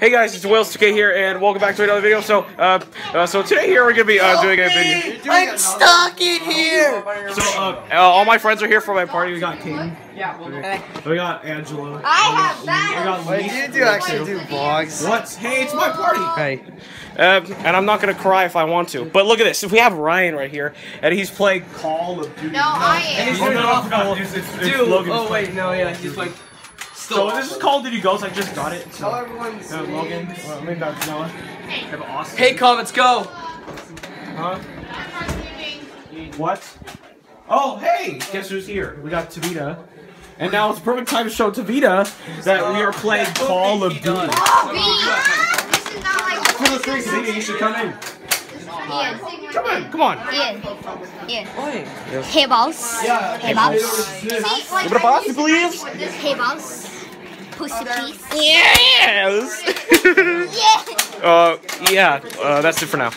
Hey guys, it's Will K here, and welcome back to another video. So, uh, uh, so today here we're gonna be uh, doing a video. I'm stuck in here. So, uh, uh, all my friends are here for my party. We got King, Yeah, we got Angelo, I have we that. got Wait, Lee. you do actually do vlogs. What? Hey, it's my party. Hey. Uh, and I'm not gonna cry if I want to. But look at this. If we have Ryan right here, and he's playing Call of Duty. No, I am. Oh, no, I forgot. It's, it's, it's Dude, Logan's oh wait, no, yeah, he's like, So this is Call of Duty Ghosts. I just got it. So, Tell everyone. uh, Logan, uh, maybe that's Noah. We have Austin. hey, comments, go. Huh? What? Oh, hey! Guess who's here? We got Tavita. And now it's the perfect time to show Tavita that we are playing Call of Duty. Oh, B. This is not like. Tavita, you should come in. Ian. Come on, come on. Ian. Ian. Oi. Hey, boss. Hey, boss. Give it a boss, please. Hey, boss. Pussy, please. Yes! Yeah. uh, yeah, uh, that's it for now.